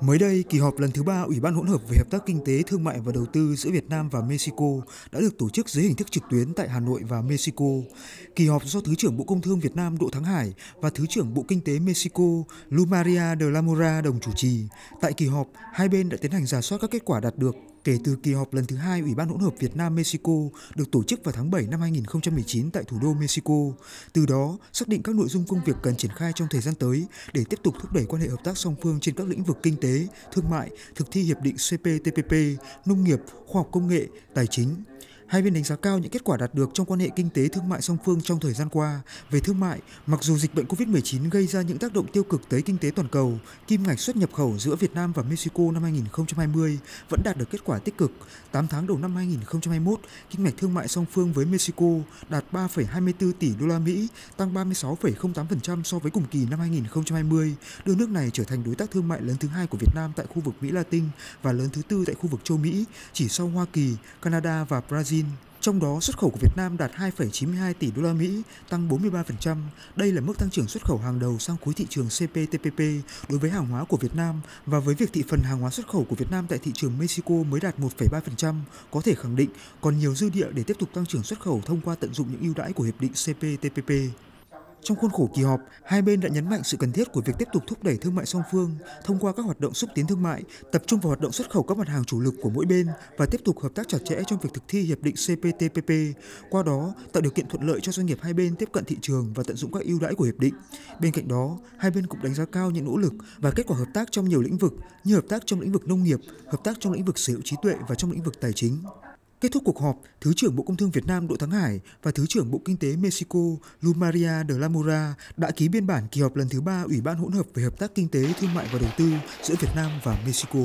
Mới đây, kỳ họp lần thứ ba Ủy ban hỗn hợp về hợp tác kinh tế, thương mại và đầu tư giữa Việt Nam và Mexico đã được tổ chức dưới hình thức trực tuyến tại Hà Nội và Mexico. Kỳ họp do Thứ trưởng Bộ Công Thương Việt Nam Đỗ Thắng Hải và Thứ trưởng Bộ Kinh tế Mexico Lumaria de la Mora đồng chủ trì. Tại kỳ họp, hai bên đã tiến hành giả soát các kết quả đạt được kể từ kỳ họp lần thứ hai Ủy ban hỗn hợp Việt Nam Mexico được tổ chức vào tháng 7 năm 2019 tại thủ đô Mexico. Từ đó, xác định các nội dung công việc cần triển khai trong thời gian tới để tiếp tục thúc đẩy quan hệ hợp tác song phương trên các lĩnh vực kinh tế, thương mại, thực thi hiệp định CPTPP, nông nghiệp, khoa học công nghệ, tài chính, Hai bên đánh giá cao những kết quả đạt được trong quan hệ kinh tế thương mại song phương trong thời gian qua. Về thương mại, mặc dù dịch bệnh COVID-19 gây ra những tác động tiêu cực tới kinh tế toàn cầu, kim ngạch xuất nhập khẩu giữa Việt Nam và Mexico năm 2020 vẫn đạt được kết quả tích cực. 8 tháng đầu năm 2021, kim ngạch thương mại song phương với Mexico đạt 3,24 tỷ đô la Mỹ, tăng 36,08% so với cùng kỳ năm 2020, đưa nước này trở thành đối tác thương mại lớn thứ hai của Việt Nam tại khu vực Mỹ Latin và lớn thứ tư tại khu vực châu Mỹ, chỉ sau Hoa Kỳ, Canada và Brazil Brazil. Trong đó, xuất khẩu của Việt Nam đạt 2,92 tỷ đô la Mỹ, tăng 43%. Đây là mức tăng trưởng xuất khẩu hàng đầu sang khối thị trường CPTPP đối với hàng hóa của Việt Nam và với việc thị phần hàng hóa xuất khẩu của Việt Nam tại thị trường Mexico mới đạt 1,3%, có thể khẳng định còn nhiều dư địa để tiếp tục tăng trưởng xuất khẩu thông qua tận dụng những ưu đãi của hiệp định CPTPP. Trong khuôn khổ kỳ họp, hai bên đã nhấn mạnh sự cần thiết của việc tiếp tục thúc đẩy thương mại song phương thông qua các hoạt động xúc tiến thương mại, tập trung vào hoạt động xuất khẩu các mặt hàng chủ lực của mỗi bên và tiếp tục hợp tác chặt chẽ trong việc thực thi hiệp định CPTPP, qua đó tạo điều kiện thuận lợi cho doanh nghiệp hai bên tiếp cận thị trường và tận dụng các ưu đãi của hiệp định. Bên cạnh đó, hai bên cũng đánh giá cao những nỗ lực và kết quả hợp tác trong nhiều lĩnh vực như hợp tác trong lĩnh vực nông nghiệp, hợp tác trong lĩnh vực sở hữu trí tuệ và trong lĩnh vực tài chính. Kết thúc cuộc họp, Thứ trưởng Bộ Công Thương Việt Nam Đỗ Thắng Hải và Thứ trưởng Bộ Kinh tế Mexico Lumaria de la Mora đã ký biên bản kỳ họp lần thứ ba Ủy ban hỗn hợp về hợp tác kinh tế, thương mại và đầu tư giữa Việt Nam và Mexico.